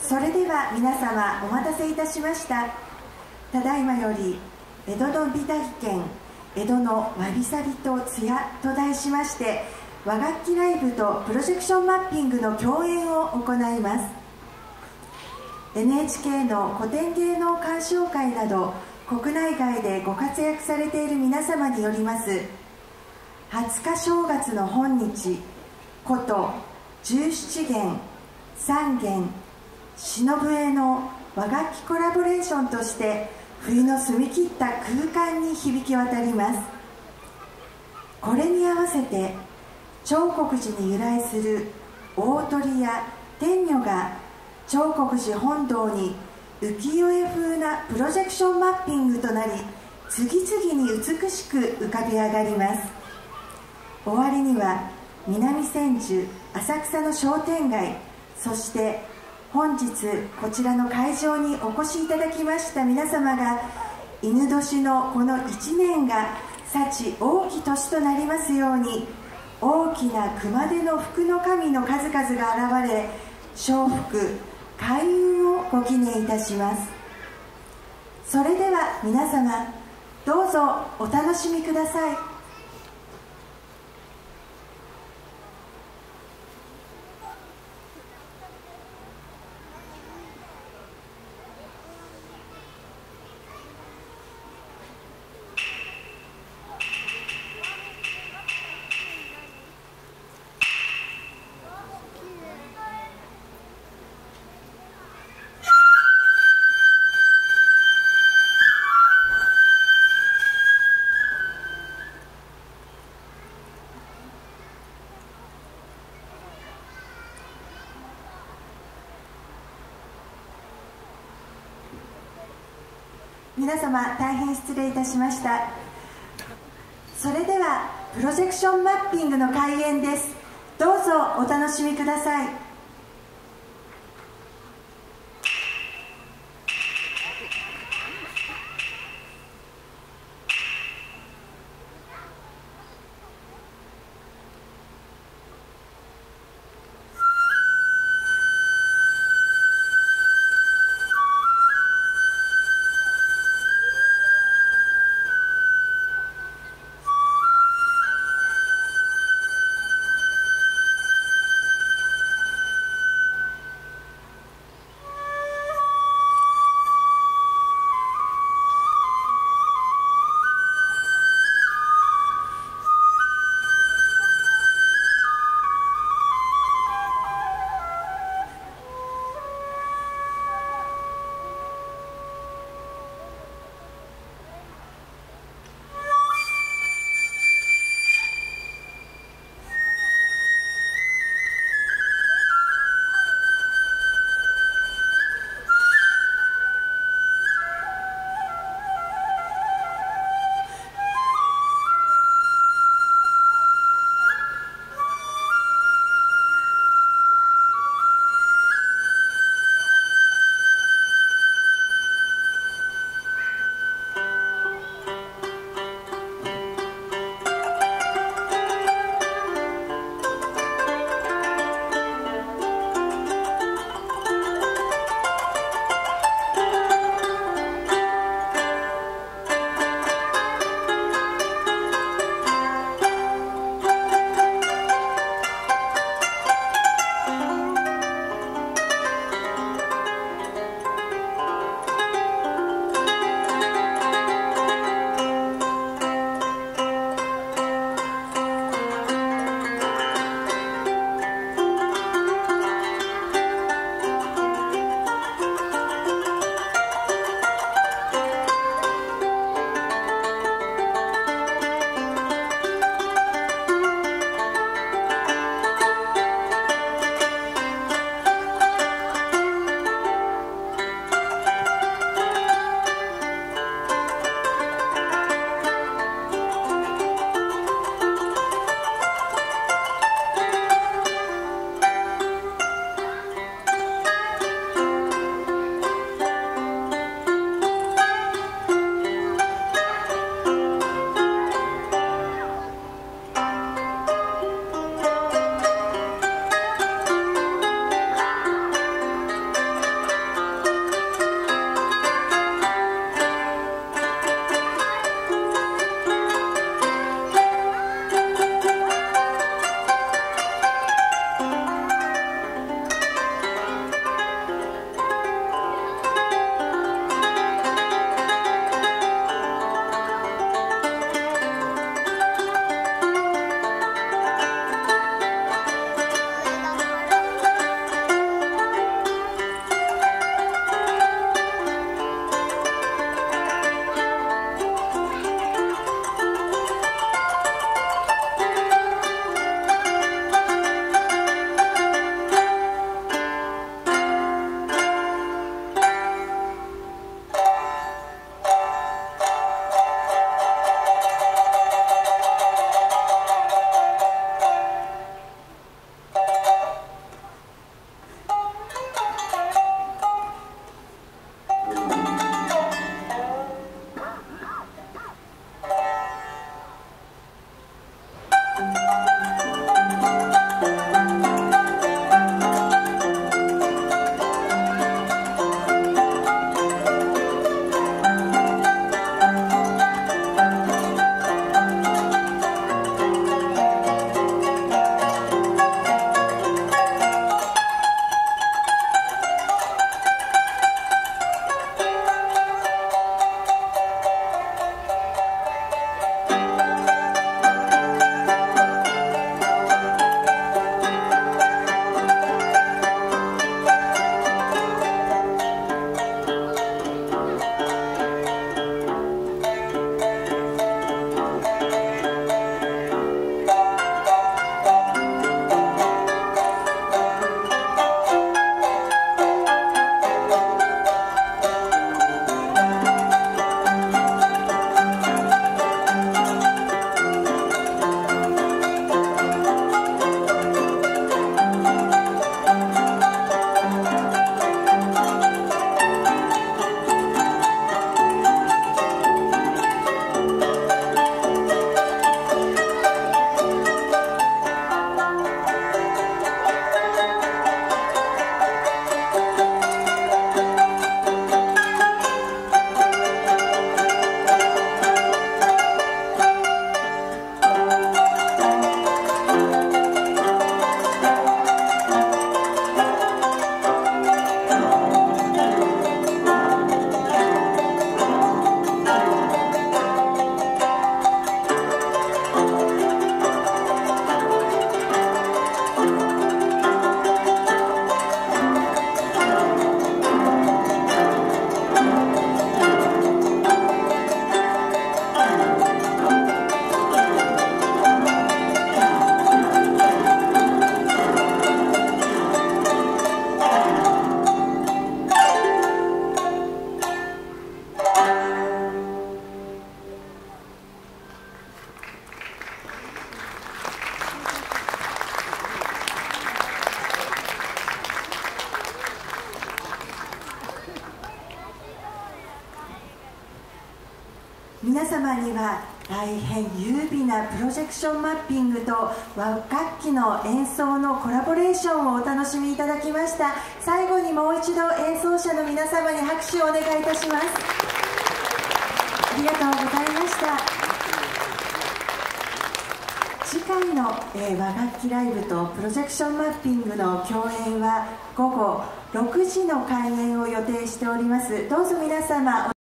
それでは皆様お待たせいたしました。ただいまより江戸の美大県江戸のわびさびと艶と題しまして和楽器ライブとプロジェクションマッピングの共演を行います。NHK の古典芸能鑑賞会など国内外でご活躍されている皆様によります。20日正月の本日こと十七元三元忍笛の和楽器コラボレーションとして冬の澄み切った空間に響き渡ります。これに合わせて彫刻寺に由来する大鳥や天女が彫刻寺本堂に浮世絵風なプロジェクションマッピングとなり次々に美しく浮かび上がります。終わりには南千住浅草の商店街そして本日こちらの会場にお越しいただきました皆様が犬年のこの1年が幸大き年となりますように大きな熊手の福の神の数々が現れ笑福開運をご記念いたします。それでは皆様どうぞお楽しみください。皆様大変失礼いたしました。それではプロジェクションマッピングの開演です。どうぞお楽しみください。皆様には大変優美なプロジェクションマッピングと和楽器の演奏のコラボレーションをお楽しみいただきました。最後にもう一度演奏者の皆様に拍手をお願いいたします。ありがとうございました。次回の、え、和楽器ライブとプロジェクションマッピングの共演は午後6時の開演を予定しております。どうぞ皆様